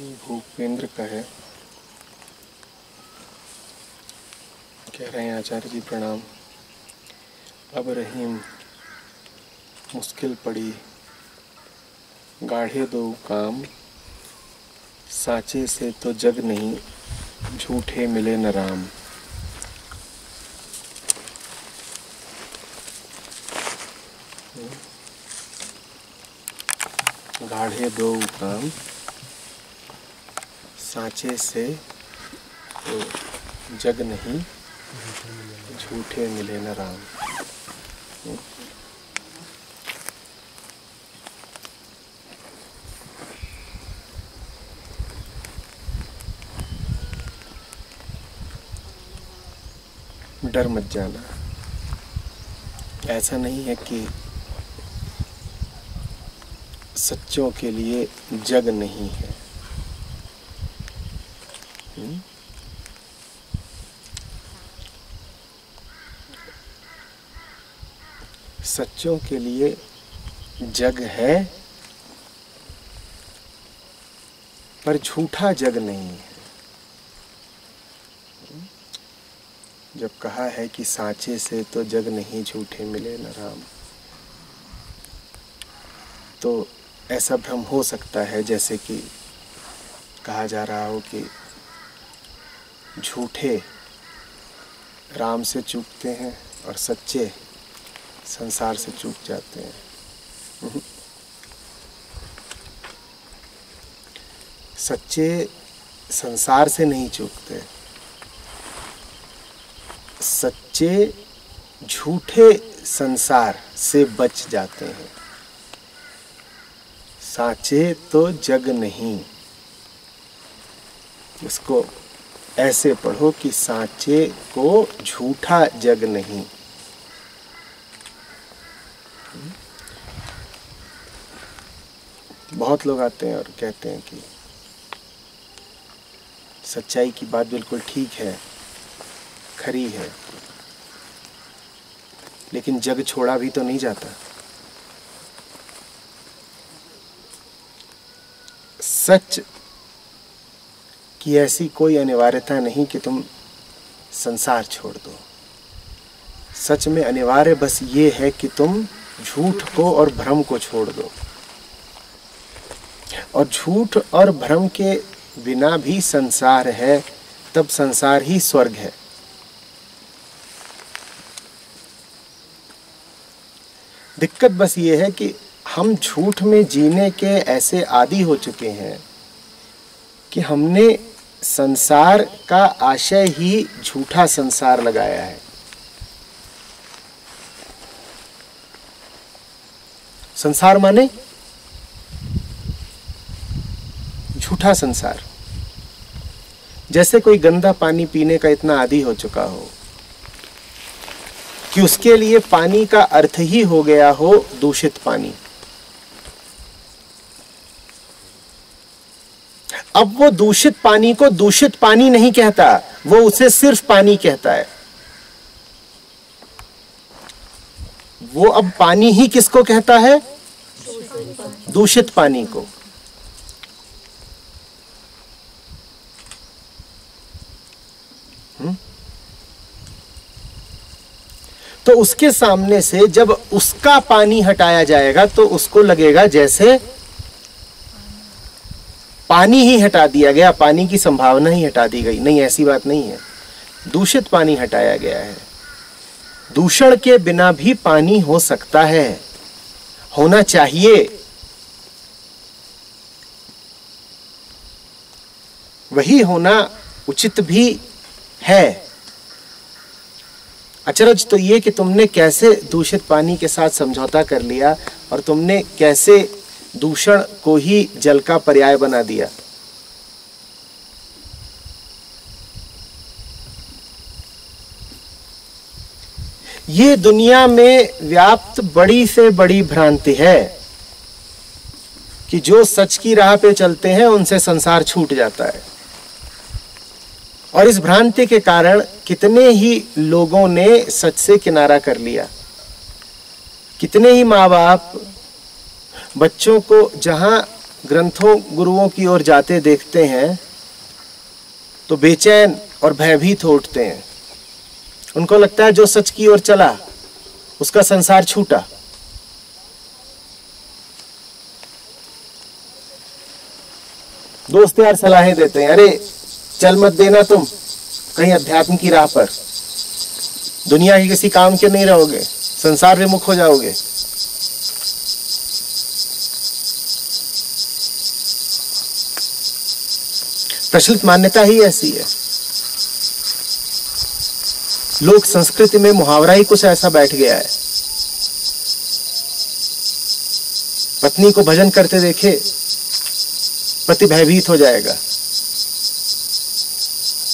भूपेंद्र का है। कह रहे हैं आचार्य जी प्रणाम। अब रहीम, मुश्किल पड़ी। गाढ़े दो काम, साचे से तो जग नहीं, झूठे मिले न राम। गाढ़े दो काम साचे से तो जग नहीं, झूठे मिले न राम। डर मत जाना। ऐसा नहीं है कि सच्चों के लिए जग नहीं है। सच्चों के लिए जग है, पर झूठा जग नहीं है। जब कहा है कि सांचे से तो जग नहीं, झूठे मिले न राम। तो ऐसा भ्रम हो सकता है, जैसे कि कहा जा रहा हो कि झूठे राम से चूकते हैं और सच्चे संसार से चूक जाते हैं। सच्चे संसार से नहीं चूकते। सच्चे झूठे संसार से बच जाते हैं। साचे तो जग नहीं। इसको ऐसे पढ़ो कि साचे को झूठा जग नहीं। बहुत लोग आते हैं और कहते हैं कि सच्चाई की बात बिल्कुल ठीक है, खरी है, लेकिन जग छोड़ा भी तो नहीं जाता। सच की ऐसी कोई अनिवार्यता नहीं कि तुम संसार छोड़ दो। सच में अनिवार्य बस ये है कि तुम झूठ को और भ्रम को छोड़ दो। और झूठ और भ्रम के बिना भी संसार है, तब संसार ही स्वर्ग है। दिक्कत बस ये है कि हम झूठ में जीने के ऐसे आदि हो चुके हैं कि हमने संसार का आशय ही झूठा संसार लगाया है। संसार माने? झूठा संसार। जैसे कोई गंदा पानी पीने का इतना आदि हो चुका हो, कि उसके लिए पानी का अर्थ ही हो गया हो दूषित पानी। अब वो दूषित पानी को दूषित पानी नहीं कहता, वो उसे सिर्फ़ पानी कहता है। वो अब पानी ही किसको कहता है? दूषित पानी को। तो उसके सामने से जब उसका पानी हटाया जाएगा तो उसको लगेगा जैसे पानी ही हटा दिया गया, पानी की संभावना ही हटा दी गई। नहीं, ऐसी बात नहीं है। दूषित पानी हटाया गया है। दूषण के बिना भी पानी हो सकता है। होना चाहिए। वही होना उचित भी है। अचरज तो ये कि तुमने कैसे दूषित पानी के साथ समझौता कर लिया और तुमने कैसे दूषण को ही जल का पर्याय बना दिया। ये दुनिया में व्याप्त बड़ी से बड़ी भ्रांति है कि जो सच की राह पे चलते हैं, उनसे संसार छूट जाता है। और इस भ्रांति के कारण कितने ही लोगों ने सच से किनारा कर लिया। कितने ही माँ बाप बच्चों को जहाँ ग्रंथों, गुरुओं की ओर जाते देखते हैं तो बेचैन और भयभीत हो उठते हैं। उनको लगता है जो सच की ओर चला, उसका संसार छूटा। दोस्त यार सलाहें देते हैं, अरे, चल मत देना तुम कहीं अध्यात्म की राह पर। दुनिया के किसी काम के नहीं रहोगे, संसार विमुख हो जाओगे। प्रचलित मान्यता ही ऐसी है। लोक संस्कृति में मुहावरा ही कुछ ऐसा बैठ गया है। पत्नी को भजन करते देखे, पति भयभीत हो जाएगा।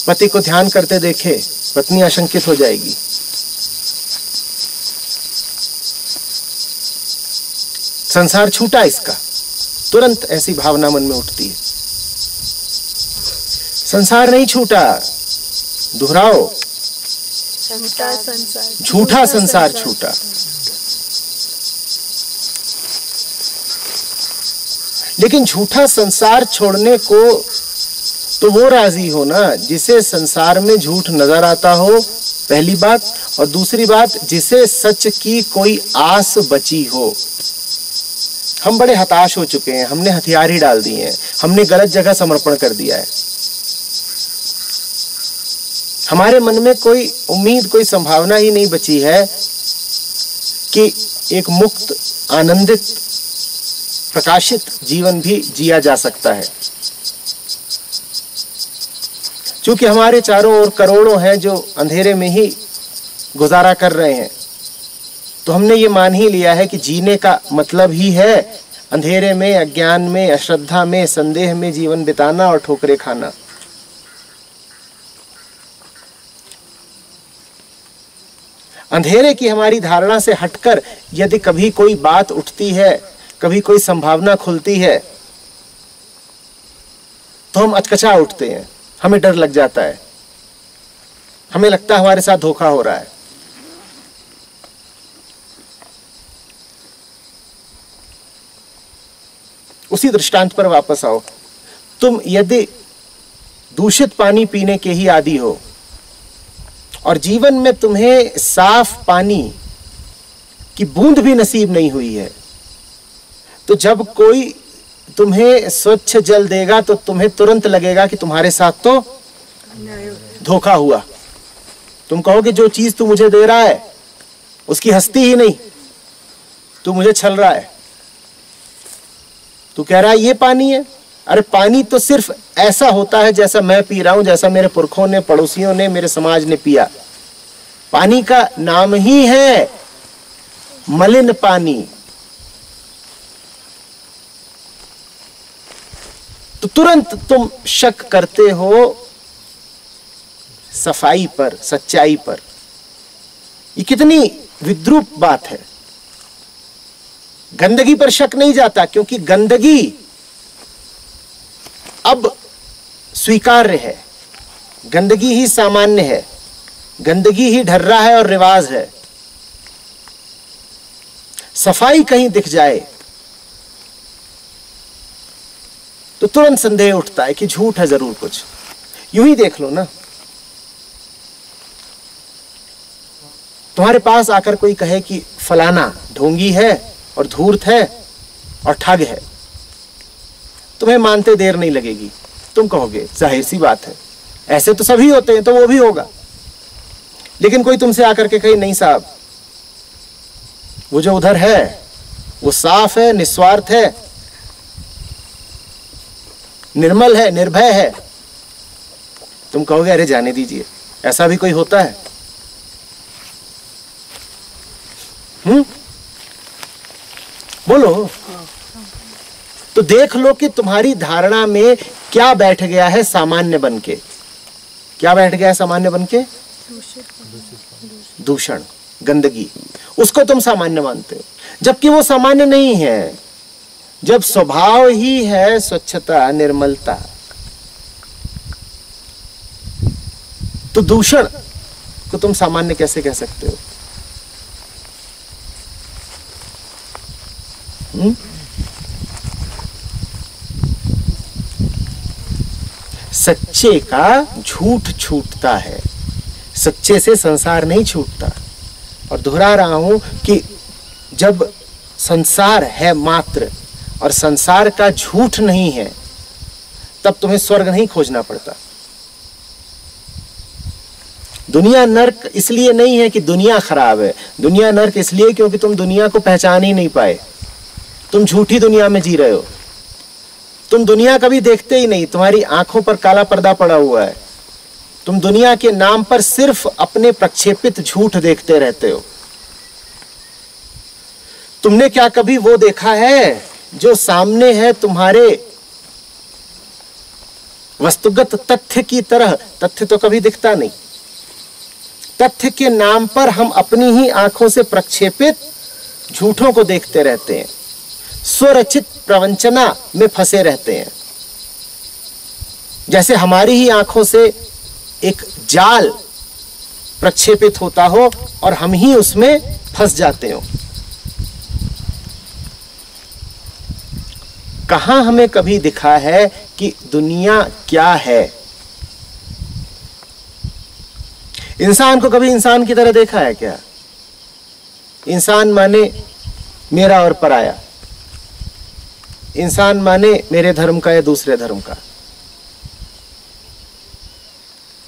पति को ध्यान करते देखे, पत्नी आशंकित हो जाएगी। संसार छूटा इसका, तुरंत ऐसी भावना मन में उठती है। संसार नहीं छूटा। दोहराओ। झूठा संसार। झूठा संसार छूटा। लेकिन झूठा संसार छोड़ने को तो वो राज़ी हो ना जिसे संसार में झूठ नज़र आता हो पहली बात। और दूसरी बात जिसे सच की कोई आस बची हो। हम बड़े हताश हो चुके हैं हमने हथियार ही डाल दिए हैं हमने गलत जगह समर्पण कर दिया है। हमारे मन में कोई उम्मीद, कोई संभावना ही नहीं बची है कि एक मुक्त, आनंदित, प्रकाशित जीवन भी जिया जा सकता है। क्योंकि हमारे चारों ओर करोड़ों हैं जो अंधेरे में ही गुजारा कर रहे हैं तो हमने ये मान ही लिया है कि जीने का मतलब ही है अंधेरे में, अज्ञान में, अश्रद्धा में, संदेह में जीवन बिताना और ठोकरे खाना। अंधेरे की हमारी धारणा से हटकर यदि कभी कोई बात उठती है, कभी कोई संभावना खुलती है तो हम अचकचा उठते हैं। हमें डर लग जाता है। हमें लगता है हमारे साथ धोखा हो रहा है। उसी दृष्टांत पर वापस आओ। तुम यदि दूषित पानी पीने के ही आदि हो और जीवन में तुम्हें साफ़ पानी की बूंद भी नसीब नहीं हुई है। तो जब कोई तुम्हें स्वच्छ जल देगा तो तुम्हें तुरंत लगेगा कि तुम्हारे साथ तो धोखा हुआ। तुम कहोगे, जो चीज़ तू मुझे दे रहा है, उसकी हस्ती ही नहीं, तू मुझे छल रहा है। तू कह रहा है, ये पानी है। अरे पानी तो सिर्फ़ ऐसा होता है जैसा मैं पी रहा हूँ, जैसा मेरे पुरखों ने, पड़ोसियों ने, मेरे समाज ने पिया। पानी का नाम ही है मलिन पानी। तो तुरंत तुम शक करते हो सफ़ाई पर, सच्चाई पर। ये कितनी विद्रूप बात है। गंदगी पर शक नहीं जाता, क्योंकि गंदगी अब स्वीकार्य है। गंदगी ही सामान्य है। गंदगी ही ढर्रा है और रिवाज है। सफ़ाई कहीं दिख जाए तो तुरंत संदेह उठता है कि झूठ है ज़रूर कुछ। यूँ ही देख लो ना। तुम्हारे पास आकर कोई कहे कि फलाना ढोंगी है और धूर्त है और ठग है। तुम्हें मानते देर नहीं लगेगी। तुम कहोगे, ज़ाहिर सी बात है। ऐसे तो सभी होते हैं तो वो भी होगा। लेकिन कोई तुमसे आकर के कहे, नहीं साहब, वो जो उधर है, वो साफ़ है, निस्वार्थ है, निर्मल है, निर्भय है। तुम कहोगे, अरे जाने दीजिए, ऐसा भी कोई होता है? हम्म? बोलो। तो देख लो कि तुम्हारी धारणा में क्या बैठ गया है सामान्य बन के। क्या बैठ गया है सामान्य बन के? दूषण, गंदगी। उसको तुम सामान्य मानते हो। जबकि वो सामान्य नहीं है। जब स्वभाव ही है स्वच्छता, निर्मलता। तो दूषण को तुम सामान्य कैसे कह सकते हो? हुँ? सच्चे का झूठ छूटता है। सच्चे से संसार नहीं छूटता। और दोहरा रहा हूँ कि जब संसार है मात्र और संसार का झूठ नहीं है, तब तुम्हें स्वर्ग नहीं खोजना पड़ता। दुनिया नर्क इसलिए नहीं है कि दुनिया खराब है। दुनिया नर्क इसलिए क्योंकि तुम दुनिया को पहचान ही नहीं पाए। तुम झूठी दुनिया में जी रहे हो। तुम दुनिया कभी देखते ही नहीं, तुम्हारी आँखों पर काला पर्दा पड़ा हुआ है। तुम दुनिया के नाम पर सिर्फ़ अपने प्रक्षेपित झूठ देखते रहते हो। तुमने क्या कभी वो देखा है जो सामने है तुम्हारे? वस्तुगत तथ्य की तरह, तथ्य तो कभी दिखता नहीं। तथ्य के नाम पर हम अपनी ही आँखों से प्रक्षेपित झूठों को देखते रहते हैं। स्वरचित प्रवंचना में फंसे रहते हैं। जैसे हमारी ही आँखों से एक जाल प्रक्षेपित होता हो और हम ही उसमें फंस जाते हो। कहा हमें कभी दिखा है कि दुनिया क्या है? इंसान को कभी इंसान की तरह देखा है क्या? इंसान माने मेरा और पराया। इंसान माने मेरे धर्म का या दूसरे धर्म का।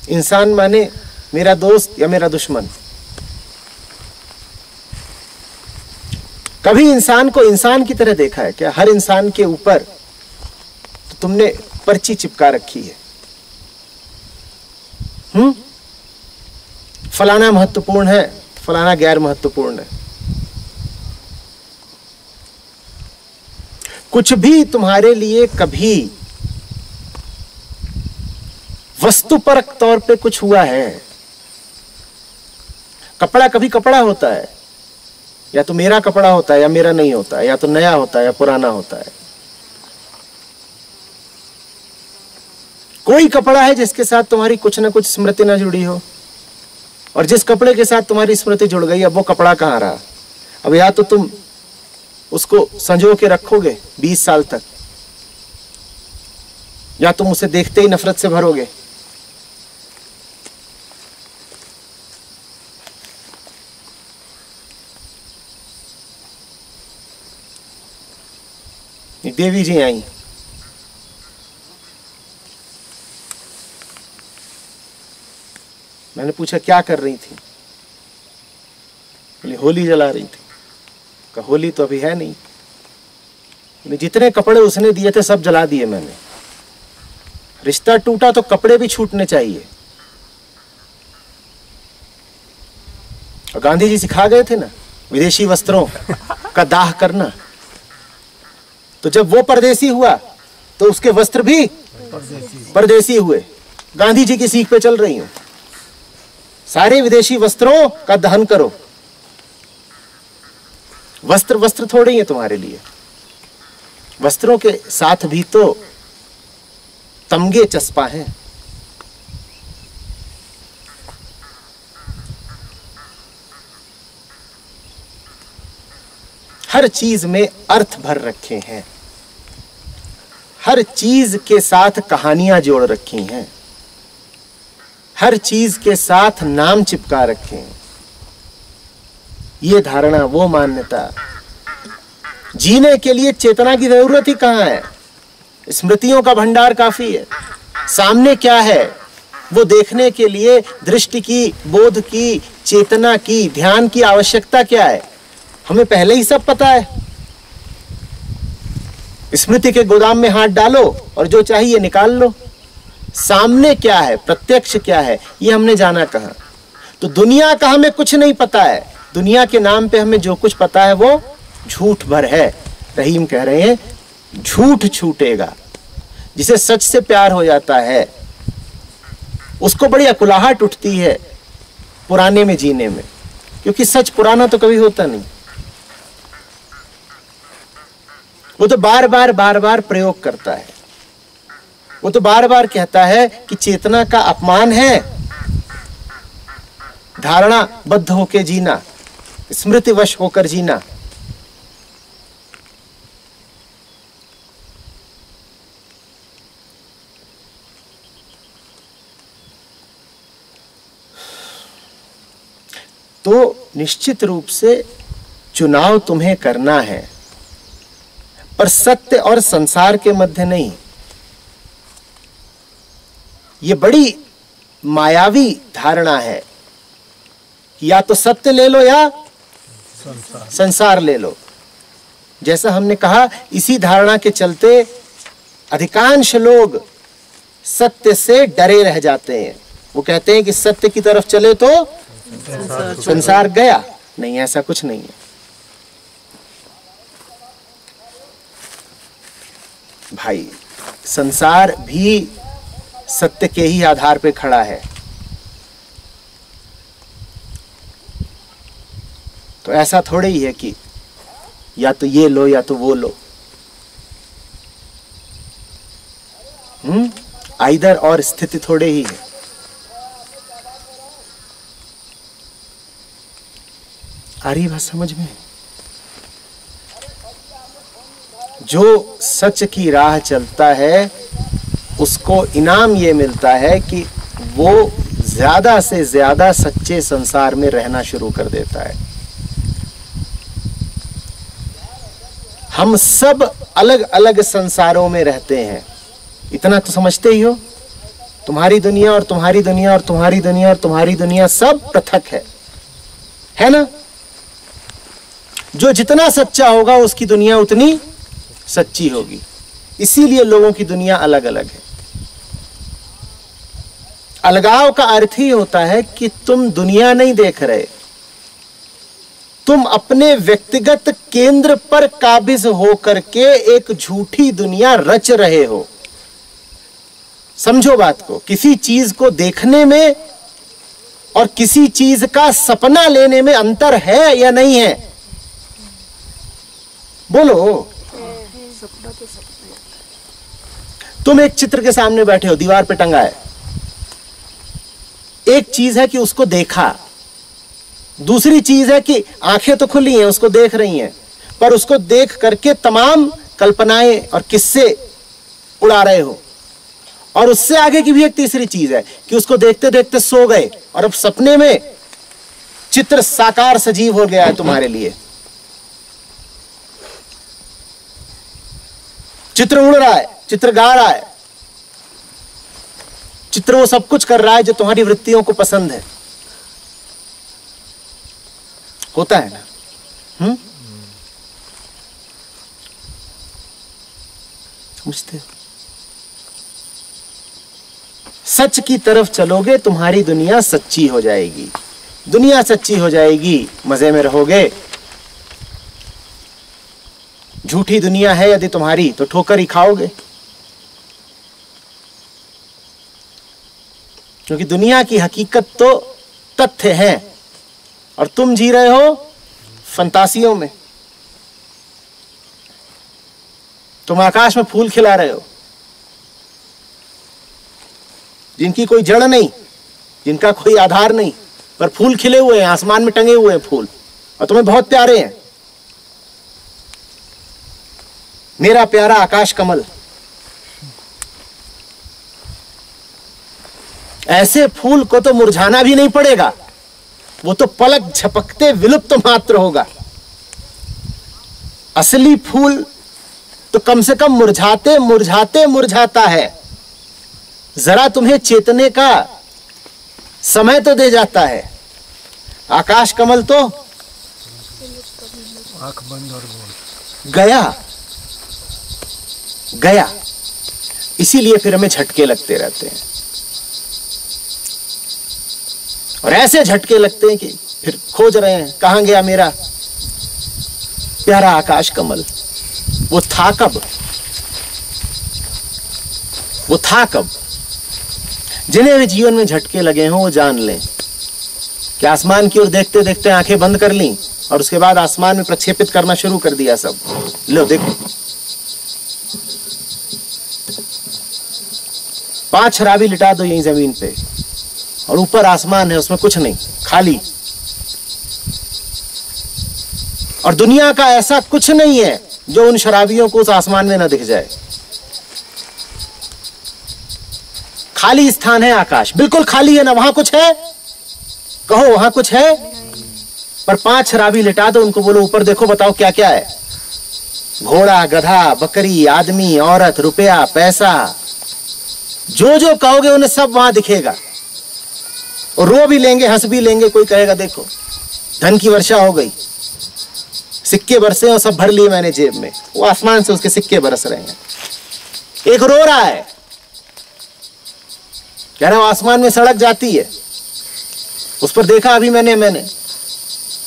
इंसान माने मेरा दोस्त या मेरा दुश्मन। कभी इंसान को इंसान की तरह देखा है क्या? हर इंसान के ऊपर तो तुमने पर्ची चिपका रखी है। हम्म? फलाना महत्वपूर्ण है, फलाना गैर महत्वपूर्ण है। कुछ भी तुम्हारे लिए कभी वस्तुपरक तौर पे कुछ हुआ है। कपड़ा कभी कपड़ा होता है। या तो मेरा कपड़ा होता है या मेरा नहीं होता है, या तो नया होता है या पुराना होता है। कोई कपड़ा है जिसके साथ तुम्हारी कुछ ना कुछ स्मृति ना जुड़ी हो। और जिस कपड़े के साथ तुम्हारी स्मृति जुड़ गई, अब वो कपड़ा कहाँ रहा? अब या तो तुम उसको संजो के रखोगे बीस साल तक। या तुम उसे देखते ही नफरत से भरोगे। देवी जी आई। मैंने पूछा, क्या कर रही थी? बोली, होली जला रही थी। का होली तो अभी है नहीं। जितने कपड़े उसने दिए थे, सब जला दिए मैंने। रिश्ता टूटा तो कपड़े भी छूटने चाहिए। और गांधी जी सिखा गए थे ना, विदेशी वस्त्रों का दाह करना। तो जब वो परदेसी हुआ तो उसके वस्त्र भी परदेसी हुए। गांधी जी की सीख पे चल रही हूँ। सारे विदेशी वस्त्रों का दहन करो। वस्त्र वस्त्र थोड़े ही है तुम्हारे लिए। वस्त्रों के साथ भी तो तमगे चस्पा है। हर चीज़ में अर्थ भर रखे हैं। हर चीज़ के साथ कहानियाँ जोड़ रखी हैं। हर चीज़ के साथ नाम चिपका रखे हैं। ये धारणा, वो मान्यता। जीने के लिए चेतना की ज़रूरत ही कहाँ है? स्मृतियों का भंडार काफ़ी है। सामने क्या है? वो देखने के लिए दृष्टि की, बोध की, चेतना की, ध्यान की आवश्यकता क्या है? हमें पहले ही सब पता है। स्मृति के गोदाम में हाथ डालो और जो चाहिए निकाल लो। सामने क्या है? प्रत्यक्ष क्या है? ये हमने जाना कहा। तो दुनिया का हमें कुछ नहीं पता है। दुनिया के नाम पे हमें जो कुछ पता है वो झूठ भर है। रहीम कह रहे हैं, झूठ छूटेगा, जिसे सच से प्यार हो जाता है। उसको बड़ी अकुलाहट उठती है पुराने में जीने में, क्योंकि सच पुराना तो कभी होता नहीं। वो तो बार बार बार बार प्रयोग करता है। वो तो बार बार कहता है कि चेतना का अपमान है। धारणा बद्ध होकर जीना। स्मृतिवश होकर जीना। तो निश्चित रूप से चुनाव तुम्हें करना है, पर सत्य और संसार के मध्य नहीं। ये बड़ी मायावी धारणा है या तो सत्य ले लो या संसार। ले लो। जैसा हमने कहा, इसी धारणा के चलते अधिकांश लोग सत्य से डरे रह जाते हैं। वो कहते हैं कि सत्य की तरफ़ चले तो संसार संसार गया। नहीं, ऐसा कुछ नहीं है। भाई, संसार भी सत्य के ही आधार पे खड़ा है। तो ऐसा थोड़े ही है कि या तो ये लो या तो वो लो। हम्म? आइधर और स्थिति थोड़े ही है। आ रही बात समझ में? जो सच की राह चलता है, उसको इनाम ये मिलता है कि वो ज़्यादा से ज़्यादा सच्चे संसार में रहना शुरू कर देता है। हम सब अलग अलग संसारों में रहते हैं। इतना तो समझते ही हो? तुम्हारी दुनिया और तुम्हारी दुनिया और तुम्हारी दुनिया और तुम्हारी दुनिया सब पृथक है। है ना? जो जितना सच्चा होगा, उसकी दुनिया उतनी सच्ची होगी। इसीलिए लोगों की दुनिया अलग अलग है। अलगाव का अर्थ ही होता है कि तुम दुनिया नहीं देख रहे। तुम अपने व्यक्तिगत केंद्र पर काबिज होकर के एक झूठी दुनिया रच रहे हो। समझो बात को, किसी चीज़ को देखने में और किसी चीज़ का सपना लेने में अंतर है या नहीं है? बोलो। तुम एक चित्र के सामने बैठे हो, दीवार पे टंगा है। एक चीज़ है कि उसको देखा। दूसरी चीज़ है कि आँखें तो खुली हैं, उसको देख रही हैं, पर उसको देख करके तमाम कल्पनाएँ और किस्से उड़ा रहे हो। और उससे आगे की भी एक तीसरी चीज़ है कि उसको देखते देखते सो गए, और अब सपने में चित्र साकार सजीव हो गया है तुम्हारे लिए। चित्र उड़ रहा है, चित्र गा रहा है। चित्र वो सब कुछ कर रहा है जो तुम्हारी वृत्तियों को पसंद है। होता है ना? हम्म? समझते सच की तरफ़ चलोगे, तुम्हारी दुनिया सच्ची हो जाएगी। दुनिया सच्ची हो जाएगी, मज़े में रहोगे। झूठी दुनिया है यदि तुम्हारी तो ठोकर ही खाओगे। क्योंकि दुनिया की हकीकत तो तथ्य है। और तुम जी रहे हो फंतासियों में। तुम आकाश में फूल खिला रहे हो। जिनकी कोई जड़ नहीं, जिनका कोई आधार नहीं, पर फूल खिले हुए हैं, आसमान में टंगे हुए हैं फूल, और तुम्हें बहुत प्यारे हैं। मेरा प्यारा आकाश कमल, ऐसे फूल को तो मुरझाना भी नहीं पड़ेगा। वो तो पलक झपकते विलुप्त तो मात्र होगा। असली फूल तो कम से कम मुरझाते मुरझाते मुरझाता है। जरा तुम्हें चेतने का समय तो दे जाता है। आकाश कमल तो आँख बंद और गया। गया। इसीलिए फिर हमें झटके लगते रहते हैं। और ऐसे झटके लगते हैं कि फिर खोज रहे हैं, कहाँ गया मेरा? प्यारा आकाश कमल, वो था कब? वो था कब? जिन्हें भी जीवन में झटके लगे हों, वो जान लें। कि आसमान की ओर देखते देखते आँखें बंद कर ली, और उसके बाद आसमान में प्रक्षेपित करना शुरू कर दिया सब। लो, देखो। पाँच शराबी लिटा दो यहीं ज़मीन पे। और ऊपर आसमान है, उसमें कुछ नहीं, खाली। और दुनिया का ऐसा कुछ नहीं है जो उन शराबियों को उस आसमान में ना दिख जाए। खाली स्थान है आकाश। बिल्कुल खाली है ना, वहाँ कुछ है? कहो, वहाँ कुछ है? पर पाँच शराबी लिटा दो, उनको बोलो, ऊपर देखो, बताओ क्या क्या है। घोड़ा, गधा, बकरी, आदमी, औरत, रुपया, पैसा। जो जो कहोगे, उन्हें सब वहाँ दिखेगा। और रो भी लेंगे, हंस भी लेंगे, कोई कहेगा, देखो, धन की वर्षा हो गई। सिक्के बरसे और सब भर लिए मैंने जेब में। वो आसमान से उसके सिक्के बरस रहे हैं। एक रो रहा है। कह रहा आसमान में सड़क जाती है। उस पर देखा, अभी मैंने मैंने।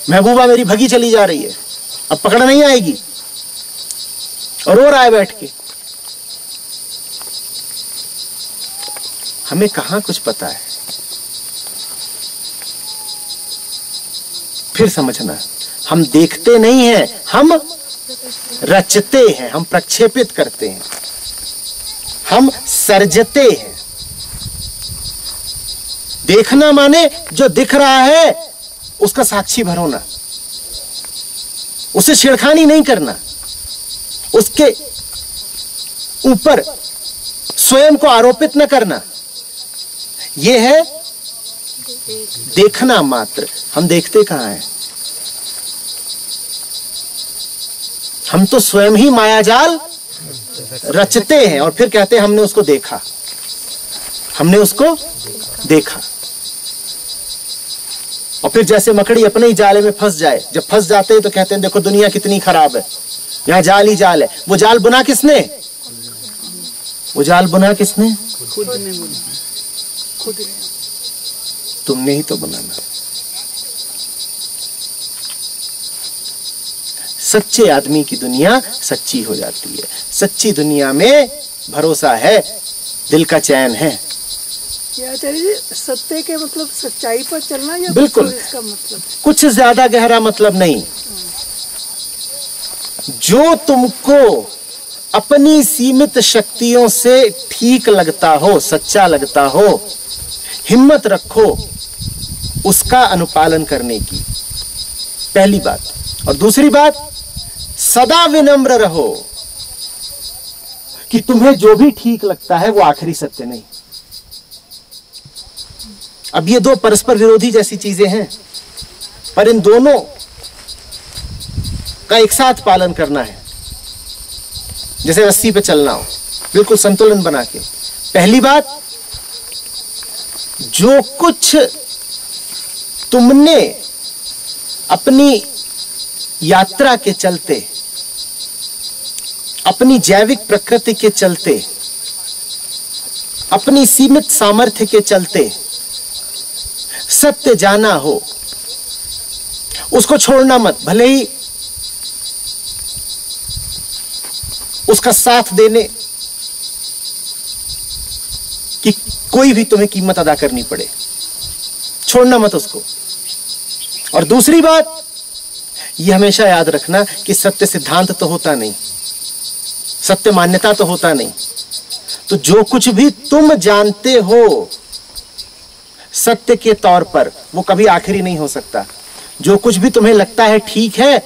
महबूबा मेरी भगी चली जा रही है। अब पकड़ नहीं आएगी। और रो रहा है बैठ के। हमें कहा कुछ पता है? फिर समझना, हम देखते नहीं हैं, हम रचते हैं, हम प्रक्षेपित करते हैं, हम सर्जते हैं। देखना माने जो दिख रहा है, उसका साक्षी भरोना उसे छेड़खानी नहीं करना, उसके ऊपर स्वयं को आरोपित न करना। यह है देखना मात्र। हम देखते कहाँ हैं? हम तो स्वयं ही मायाजाल रचते हैं और फिर कहते हैं, हमने उसको देखा। हमने उसको देखा। और फिर जैसे मकड़ी अपने ही जाले में फंस जाए, जब फंस जाते हैं तो कहते हैं, देखो दुनिया कितनी खराब है। यहाँ जाल ही जाल है। वो जाल बुना किसने? वो जाल बुना किसने? खुद ने तुमने ही तो बनाना। सच्चे आदमी की दुनिया सच्ची हो जाती है। सच्ची दुनिया में भरोसा है दिल का चैन है। सत्य के मतलब सच्चाई पर चलना या बिल्कुल। इसका मतलब? कुछ ज़्यादा गहरा मतलब नहीं। जो तुमको अपनी सीमित शक्तियों से ठीक लगता हो सच्चा लगता हो हिम्मत रखो उसका अनुपालन करने की। पहली बात। और दूसरी बात, सदा विनम्र रहो कि तुम्हें जो भी ठीक लगता है वो आखिरी सत्य नहीं। अब ये दो परस्पर विरोधी जैसी चीज़ें हैं, पर इन दोनों का एक साथ पालन करना है। जैसे रस्सी पे चलना हो, बिल्कुल संतुलन बना के। पहली बात, जो कुछ तुमने अपनी यात्रा के चलते, अपनी जैविक प्रकृति के चलते, अपनी सीमित सामर्थ्य के चलते सत्य जाना हो, उसको छोड़ना मत, भले ही उसका साथ देने कि कोई भी तुम्हें कीमत अदा करनी पड़े। छोड़ना मत उसको। और दूसरी बात यह हमेशा याद रखना कि सत्य सिद्धांत तो होता नहीं, सत्य मान्यता तो होता नहीं। तो जो कुछ भी तुम जानते हो, सत्य के तौर पर वो कभी आखिरी नहीं हो सकता। जो कुछ भी तुम्हें लगता है ठीक है,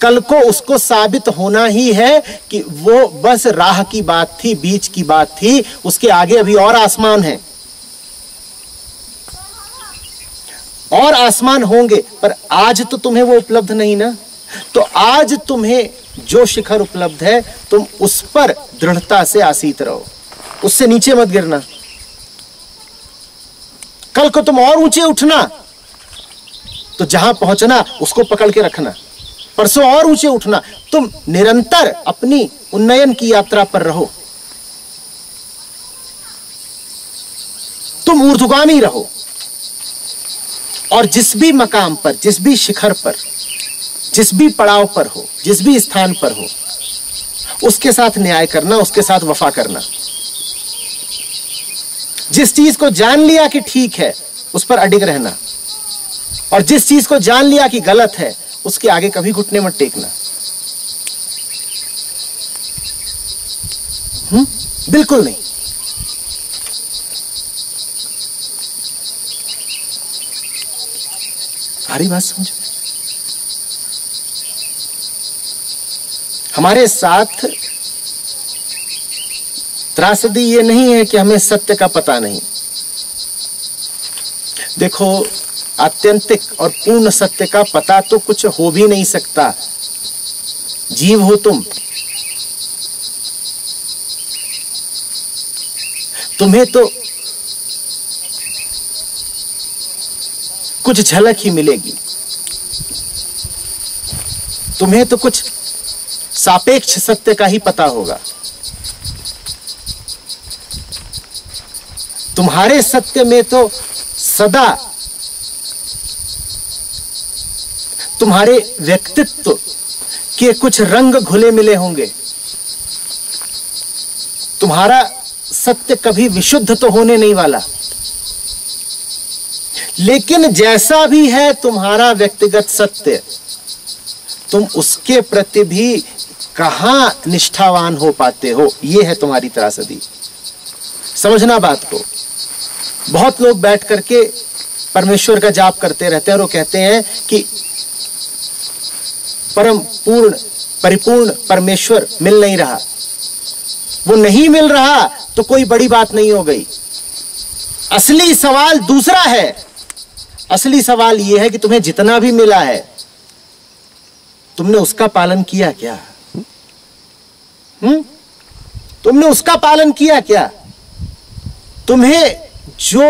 कल को उसको साबित होना ही है कि वो बस राह की बात थी, बीच की बात थी, उसके आगे अभी और आसमान है। और आसमान होंगे, पर आज तो तुम्हें वो उपलब्ध नहीं ना? तो आज तुम्हें जो शिखर उपलब्ध है, तुम उस पर दृढ़ता से आसीत रहो। उससे नीचे मत गिरना। कल को तुम और ऊँचे उठना। तो जहाँ पहुँचना, उसको पकड़ के रखना। परसों और ऊँचे उठना। तुम निरंतर अपनी उन्नयन की यात्रा पर रहो। तुम ऊर्धगामी रहो। और जिस भी मकाम पर, जिस भी शिखर पर, जिस भी पड़ाव पर हो, जिस भी स्थान पर हो, उसके साथ न्याय करना, उसके साथ वफा करना। जिस चीज़ को जान लिया कि ठीक है, उस पर अडिग रहना। और जिस चीज़ को जान लिया कि गलत है, उसके आगे कभी घुटने मत टेकना। हम्म? बिल्कुल नहीं। सारी बात समझ हमारे साथ त्रासदी ये नहीं है कि हमें सत्य का पता नहीं। देखो, आत्यंतिक और पूर्ण सत्य का पता तो कुछ हो भी नहीं सकता। जीव हो तुम। तुम्हें तो कुछ झलक ही मिलेगी। तुम्हें तो कुछ सापेक्ष सत्य का ही पता होगा। तुम्हारे सत्य में तो सदा तुम्हारे व्यक्तित्व के कुछ रंग घुले मिले होंगे। तुम्हारा सत्य कभी विशुद्ध तो होने नहीं वाला। लेकिन जैसा भी है तुम्हारा व्यक्तिगत सत्य। तुम उसके प्रति भी कहाँ निष्ठावान हो पाते हो यह है तुम्हारी त्रासदी। समझना बात को। बहुत लोग बैठ करके परमेश्वर का जाप करते रहते हैं और कहते हैं कि परम पूर्ण, परिपूर्ण परमेश्वर मिल नहीं रहा। वो नहीं मिल रहा तो कोई बड़ी बात नहीं हो गई। असली सवाल दूसरा है असली सवाल यह है कि तुम्हें जितना भी मिला है, तुमने उसका पालन किया क्या? हम्म तुमने उसका पालन किया क्या? तुम्हें जो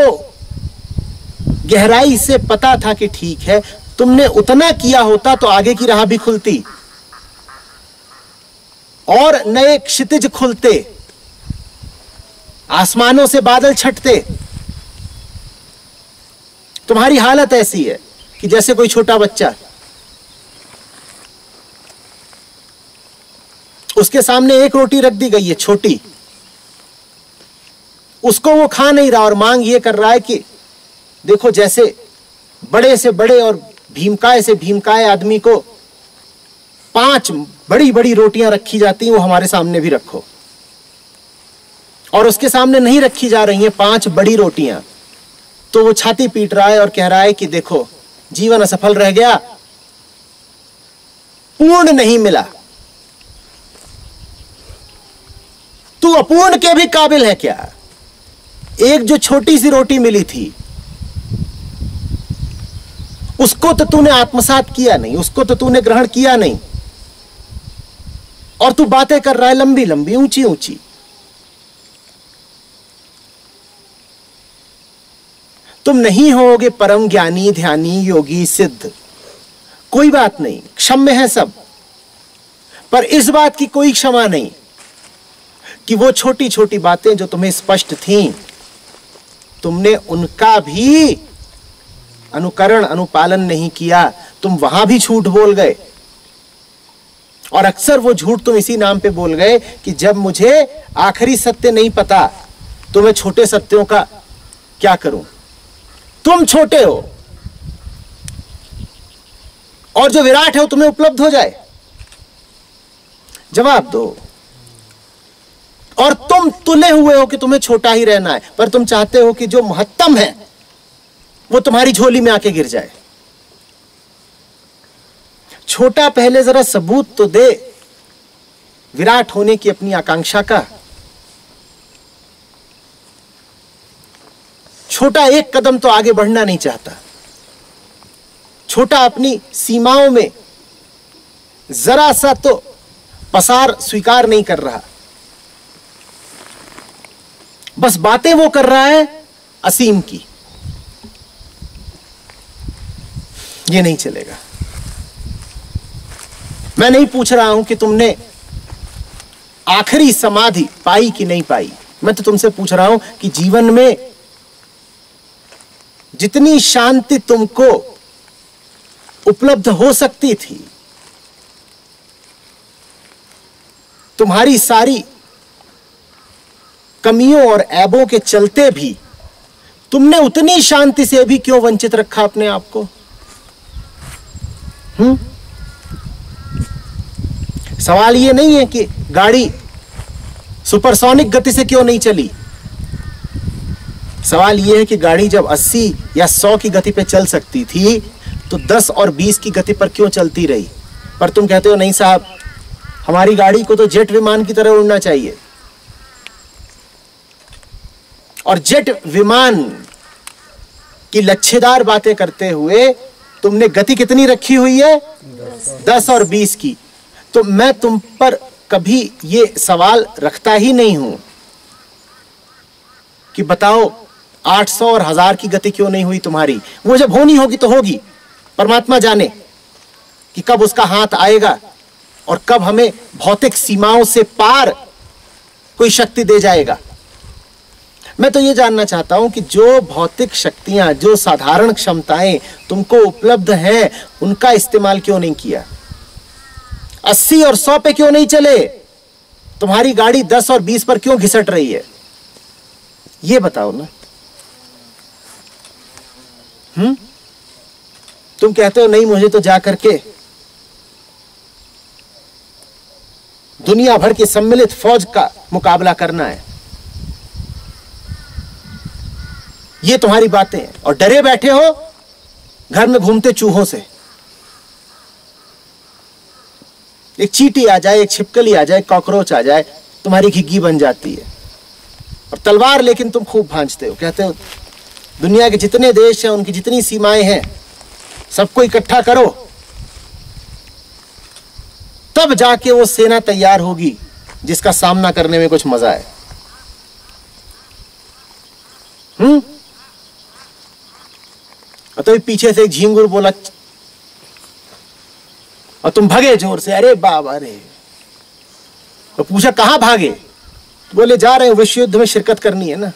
गहराई से पता था कि ठीक है, तुमने उतना किया होता तो आगे की राह भी खुलती। और नए क्षितिज खुलते, आसमानों से बादल छटते तुम्हारी हालत ऐसी है कि जैसे कोई छोटा बच्चा उसके सामने एक रोटी रख दी गई है, छोटी। उसको वो खा नहीं रहा और मांग ये कर रहा है कि देखो जैसे बड़े से बड़े और भीमकाय से भीमकाय आदमी को पाँच बड़ी बड़ी रोटियाँ रखी जाती हैं, वो हमारे सामने भी रखो। और उसके सामने नहीं रखी जा रही हैं पाँच बड़ी रोटियाँ। तो वो छाती पीट रहा है और कह रहा है कि देखो, जीवन असफल रह गया, पूर्ण नहीं मिला। तू अपूर्ण के भी काबिल है क्या? एक जो छोटी सी रोटी मिली थी, उसको तो तूने आत्मसात किया नहीं, उसको तो तूने ग्रहण किया नहीं। और तू बातें कर रहा है लंबी लंबी ऊँची ऊँची तुम नहीं होगे परम ज्ञानी, ध्यानी, योगी, सिद्ध। कोई बात नहीं क्षम्य है सब। पर इस बात की कोई क्षमा नहीं कि वो छोटी छोटी बातें जो तुम्हें स्पष्ट थीं, तुमने उनका भी अनुकरण, अनुपालन नहीं किया, तुम वहाँ भी झूठ बोल गए। और अक्सर वो झूठ तुम इसी नाम पे बोल गए कि जब मुझे आखिरी सत्य नहीं पता तो मैं छोटे सत्यों का क्या करूँ? तुम छोटे हो। और जो विराट है वो तुम्हें उपलब्ध हो जाए। जवाब दो। और तुम तुले हुए हो कि तुम्हें छोटा ही रहना है, पर तुम चाहते हो कि जो महत्तम है, वो तुम्हारी झोली में आके गिर जाए। छोटा पहले जरा सबूत तो दे, विराट होने की अपनी आकांक्षा का। छोटा एक कदम तो आगे बढ़ना नहीं चाहता। छोटा अपनी सीमाओं में जरा सा तो पसार स्वीकार नहीं कर रहा। बस बातें वो कर रहा है असीम की। ये नहीं चलेगा। मैं नहीं पूछ रहा हूँ कि तुमने आखिरी समाधि पाई कि नहीं पाई। मैं तो तुमसे पूछ रहा हूँ कि जीवन में जितनी शांति तुमको उपलब्ध हो सकती थी, तुम्हारी सारी कमियों और ऐबों के चलते भी तुमने उतनी शांति से भी क्यों वंचित रखा अपने आप को? हम्म सवाल ये नहीं है कि गाड़ी सुपरसोनिक गति से क्यों नहीं चली? सवाल ये है कि गाड़ी जब 80 या 100 की गति पे चल सकती थी तो 10 और 20 की गति पर क्यों चलती रही? पर तुम कहते हो, नहीं साहब, हमारी गाड़ी को तो जेट विमान की तरह उड़ना चाहिए। और जेट विमान की लच्छेदार बातें करते हुए तुमने गति कितनी रखी हुई है? दस और बीस की। तो मैं तुम पर कभी ये सवाल रखता ही नहीं हूँ कि बताओ 800 और हज़ार की गति क्यों नहीं हुई तुम्हारी? वो जब होनी होगी तो होगी। परमात्मा जाने कि कब उसका हाथ आएगा और कब हमें भौतिक सीमाओं से पार कोई शक्ति दे जाएगा। मैं तो ये जानना चाहता हूँ कि जो भौतिक शक्तियाँ, जो साधारण क्षमताएँ तुमको उपलब्ध हैं, उनका इस्तेमाल क्यों नहीं किया? अस्सी और सौ पे क्यों नहीं चले? तुम्हारी गाड़ी दस और बीस पर क्यों घिसट रही है? ये बताओ ना। हम्म? तुम कहते हो नहीं मुझे तो जा करके। दुनिया भर की सम्मिलित फौज का मुकाबला करना है। ये तुम्हारी बातें हैं। और डरे बैठे हो, घर में घूमते चूहों से। एक चीटी आ जाए, एक छिपकली आ जाए, कॉकरोच आ जाए, तुम्हारी घिग्गी बन जाती है। और तलवार लेकिन तुम खूब भांजते हो, कहते हो दुनिया के जितने देश हैं, उनकी जितनी सीमाएँ हैं, सबको इकट्ठा करो। तब जाके वो सेना तैयार होगी, जिसका सामना करने में कुछ मज़ा है। हम्म? तो पीछे से झींगुर बोला, और तुम भगे ज़ोर से? अरे बाबा रे। तो पूछा, कहाँ भागे? बोले, जा रहे हैं विश्व युद्ध में शिरकत करनी है ना।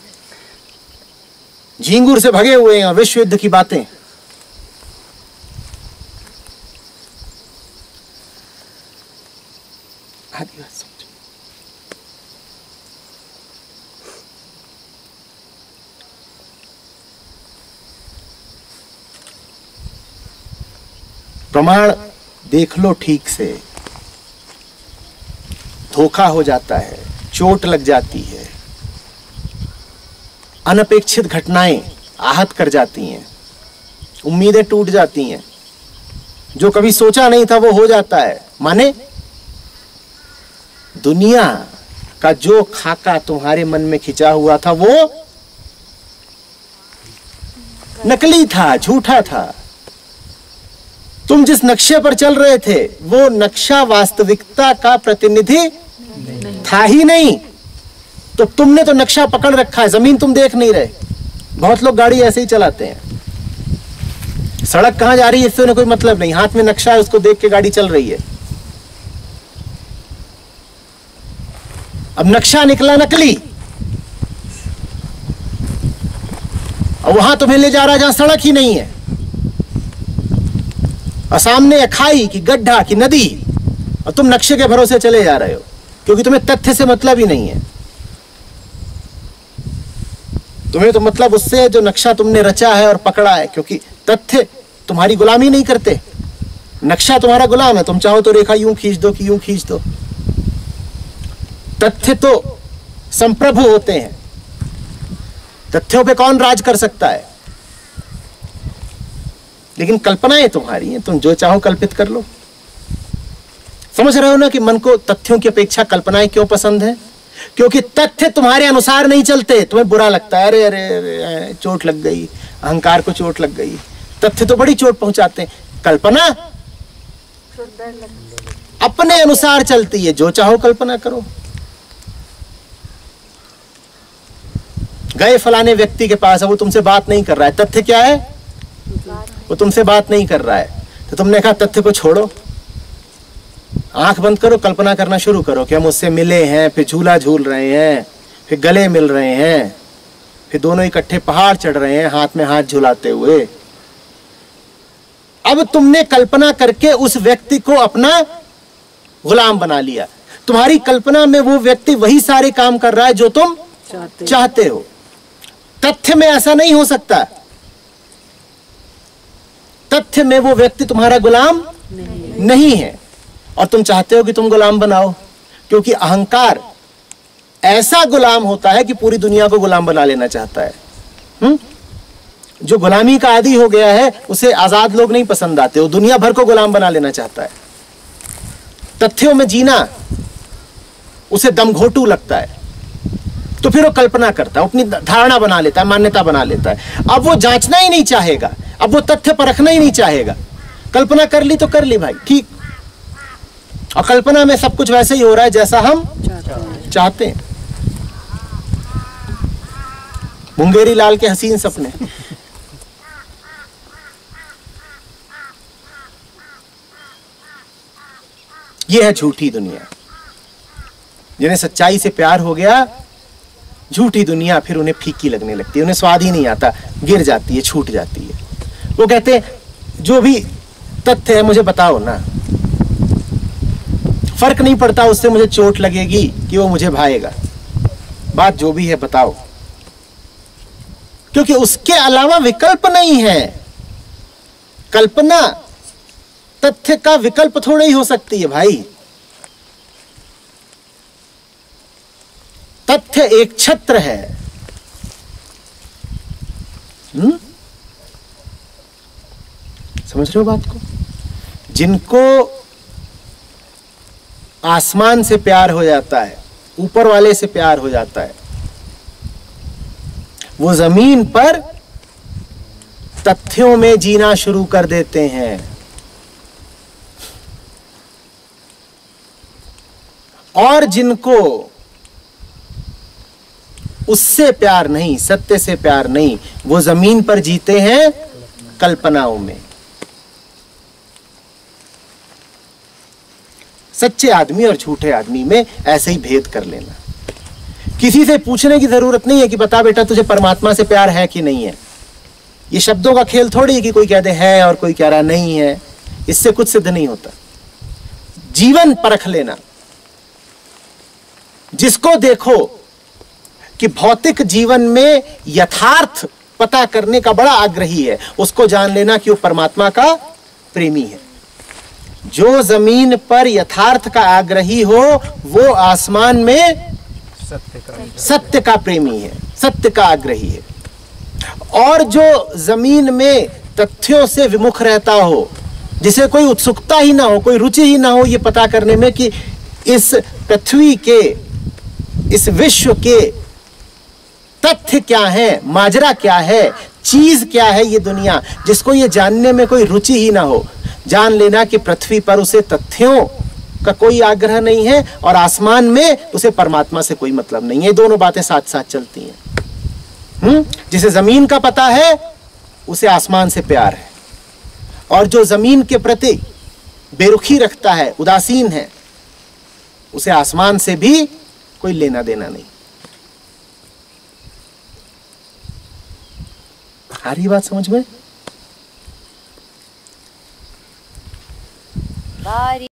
झींगुर से भगे हुए हैं विश्व युद्ध की बातें। प्रमाण देख लो ठीक से। धोखा हो जाता है, चोट लग जाती है। अनपेक्षित घटनाएँ आहत कर जाती हैं। उम्मीदें टूट जाती हैं। जो कभी सोचा नहीं था वो हो जाता है। माने? दुनिया का जो खाका तुम्हारे मन में खिंचा हुआ था वो नकली था झूठा था। तुम जिस नक्शे पर चल रहे थे वो नक्शा वास्तविकता का प्रतिनिधि था ही नहीं। तो तुमने तो नक्शा पकड़ रखा है, ज़मीन तुम देख नहीं रहे। बहुत लोग गाड़ी ऐसे ही चलाते हैं। सड़क कहाँ जा रही है, इससे उन्हें कोई मतलब नहीं। हाथ में नक्शा है, उसको देख के गाड़ी चल रही है। अब नक्शा निकला नकली। और वहाँ तुम्हें ले जा रहा है जहाँ सड़क ही नहीं है। और सामने खाई की गड्ढा की नदी। और तुम नक्शे के भरोसे चले जा रहे हो, क्योंकि तुम्हें तथ्य से मतलब ही नहीं है। तुम्हें तो मतलब उससे जो नक्शा तुमने रचा है और पकड़ा है, क्योंकि तथ्य तुम्हारी गुलामी नहीं करते। नक्शा तुम्हारा गुलाम है, तुम चाहो तो रेखा यूँ खींच दो कि यूँ खींच दो। तथ्य तो संप्रभु होते हैं। तथ्यों पे कौन राज कर सकता है? लेकिन कल्पनाएँ तुम्हारी हैं, तुम जो चाहो कल्पित कर लो। समझ रहे हो ना कि मन को तथ्यों की अपेक्षा कल्पनाएँ क्यों पसंद है? क्योंकि तथ्य तुम्हारे अनुसार नहीं चलते। तुम्हें बुरा लगता है। अरे अरे चोट लग गई। अहंकार को चोट लग गई। तथ्य तो बड़ी चोट पहुंचाते हैं। कल्पना? अपने अनुसार चलती है। जो चाहो कल्पना करो। गए फलाने व्यक्ति के पास। है वो तुमसे बात नहीं कर रहा है। तथ्य क्या है? वो तुमसे बात नहीं कर रहा है। तो तुमने कहा, तथ्य को छोड़ो। आँख बंद करो कल्पना करना शुरू करो कि हम उससे मिले हैं फिर झूला झूल रहे हैं फिर गले मिल रहे हैं फिर दोनों इकट्ठे पहाड़ चढ़ रहे हैं हाथ में हाथ झुलाते हुए। अब तुमने कल्पना करके उस व्यक्ति को अपना गुलाम बना लिया। तुम्हारी कल्पना में वो व्यक्ति वही सारे काम कर रहा है जो तुम चाहते, चाहते हो। तथ्य में ऐसा नहीं हो सकता। तथ्य में वो व्यक्ति तुम्हारा गुलाम नहीं, नहीं है। और तुम चाहते हो कि तुम गुलाम बनाओ, क्योंकि अहंकार ऐसा गुलाम होता है कि पूरी दुनिया को गुलाम बना लेना चाहता है। हुँ? जो गुलामी का आदि हो गया है, उसे आज़ाद लोग नहीं पसंद आते, वो दुनिया भर को गुलाम बना लेना चाहता है। तथ्यों में जीना, उसे दमघोटू लगता है। तो फिर वो कल्पना करता है, अपनी धारणा बना लेता है, मान्यता बना लेता है। अब वो जांचना ही नहीं चाहेगा, अब वो तथ्य परखना ही नहीं चाहेगा। कल्पना कर ली तो कर ली भाई, ठीक। और कल्पना में सब कुछ वैसे ही हो रहा है जैसा हम चाहते हैं। मुंगेरी लाल के हसीन सपने। यह है झूठी दुनिया। जिन्हें सच्चाई से प्यार हो गया, झूठी दुनिया फिर उन्हें फीकी लगने लगती है, उन्हें स्वाद ही नहीं आता, गिर जाती है, छूट जाती है। वो कहते हैं, जो भी तथ्य है मुझे बताओ ना फ़र्क नहीं पड़ता, उससे मुझे चोट लगेगी कि वो मुझे भाएगा। बात जो भी है, बताओ। क्योंकि उसके अलावा विकल्प नहीं है। कल्पना, तथ्य का विकल्प थोड़ा ही हो सकती है, भाई। तथ्य एक छत्र है। हुँ? समझ रहे हो बात को? जिनको आसमान से प्यार हो जाता है, ऊपर वाले से प्यार हो जाता है। वो ज़मीन पर तथ्यों में जीना शुरू कर देते हैं। और जिनको उससे प्यार नहीं, सत्य से प्यार नहीं, वो ज़मीन पर जीते हैं कल्पनाओं में। सच्चे आदमी और झूठे आदमी में ऐसे ही भेद कर लेना। किसी से पूछने की ज़रूरत नहीं है कि बता बेटा, तुझे परमात्मा से प्यार है कि नहीं है। ये शब्दों का खेल थोड़ी है कि कोई कह दे है और कोई कह रहा नहीं है। इससे कुछ सिद्ध नहीं होता। जीवन परख लेना। जिसको देखो कि भौतिक जीवन में यथार्थ पता करने का बड़ा आग्रही है, उसको जान लेना कि वो परमात्मा का प्रेमी है। जो ज़मीन पर यथार्थ का आग्रही हो वो आसमान में सत्य का सत्य का प्रेमी है सत्य का आग्रही है। और जो ज़मीन में तथ्यों से विमुख रहता हो जिसे कोई उत्सुकता ही ना हो कोई रुचि ही ना हो ये पता करने में कि इस पृथ्वी के इस विश्व के तथ्य क्या है माजरा क्या है चीज़ क्या है ये दुनिया जिसको ये जानने में कोई रुचि ही ना हो जान लेना कि पृथ्वी पर उसे तथ्यों का कोई आग्रह नहीं है और आसमान में उसे परमात्मा से कोई मतलब नहीं है। दोनों बातें साथ साथ चलती हैं। हम्म? जिसे ज़मीन का पता है, उसे आसमान से प्यार है। और जो ज़मीन के प्रति बेरुखी रखता है, उदासीन है, उसे आसमान से भी कोई लेना देना नहीं। आ रही बात समझ में? Body.